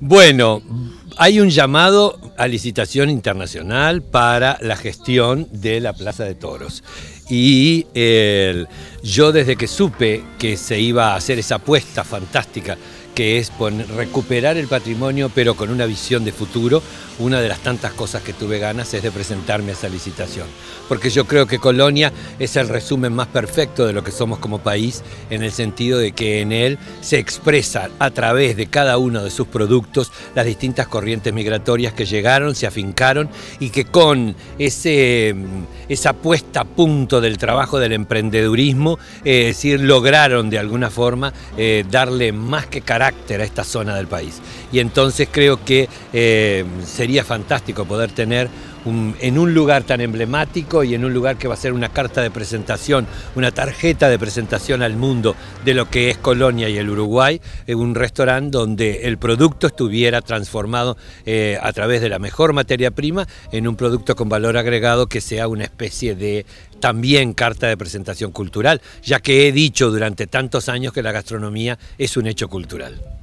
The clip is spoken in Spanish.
Bueno, hay un llamado a licitación internacional para la gestión de la Plaza de Toros. Y yo desde que supe que se iba a hacer esa apuesta fantástica que es recuperar el patrimonio pero con una visión de futuro, una de las tantas cosas que tuve ganas es de presentarme a esa licitación. Porque yo creo que Colonia es el resumen más perfecto de lo que somos como país, en el sentido de que en él se expresa a través de cada uno de sus productos las distintas corrientes migratorias que llegaron, se afincaron y que con ese, esa puesta a punto del trabajo del emprendedurismo, es decir, lograron de alguna forma eh, darle más que carácter a esta zona del país. Y entonces creo que eh, sería fantástico poder tener en un lugar tan emblemático y en un lugar que va a ser una carta de presentación, una tarjeta de presentación al mundo de lo que es Colonia y el Uruguay, un restaurante donde el producto estuviera transformado eh, a través de la mejor materia prima en un producto con valor agregado que sea una especie de también carta de presentación cultural, ya que he dicho durante tantos años que la gastronomía es un hecho cultural.